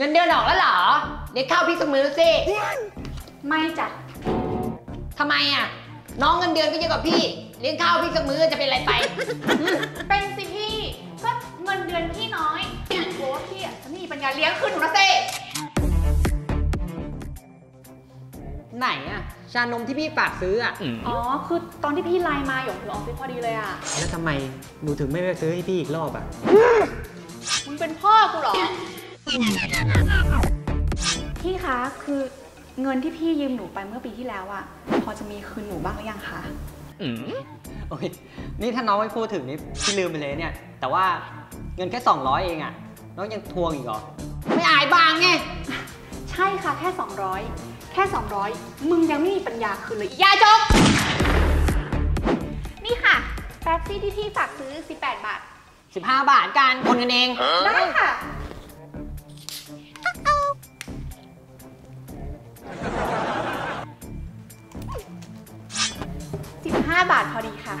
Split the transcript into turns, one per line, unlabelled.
เงินเดือนออกแล้วเหรอ เดี๋ยวเข้าพี่สกมือสิ
ไม่จ้ะ
ทำไมอะ น้องเงินเดือนก็เยอะกว่าพี่ เลี้ยงข้าวพี่สักมื้อจะเป็นอะไรไป
เป็นสิพี่ ก็เงินเดือนพี่น้อยโอ้พี่อะจะไม่มีปัญญาเลี้ยงคืนหนูนะเซ่
ไหนอะ ชานมที่พี่ฝากซื้ออะ
อ๋อ คือตอนที่พี่ไลน์มาหยกอยู่ออฟฟิศพอดีเลยอะ
แล้วทำไมหนูถึงไม่ไปซื้อให้พี่อีกรอบอะ
มึงเป็นพ่อกูเหรอ พี่คะคือเงินที่พี่ยืมหนูไปเมื่อปีที่แล้วอะพอจะมีคืนหนูบ้างหรือยังคะ
โอ้ยนี่ถ้าน้องไม่พูดถึงนี่พี่ลืมไปเลยเนี่ย แต่ว่าเงินแค่ 200 เองอะน้องยังทวงอีกเหรอ ไม่อายบางไง
ใช่ค่ะแค่ 200 แค่ 200 มึงยังไม่มีปัญญาคืนเลยอยาจบ นี่ค่ะแป๊บซี่ที่พี่ฝากซื้อ 18 บาท
15 บาทกันคนกันเอง
ได้ค่ะ 5 บาทพอดีค่ะ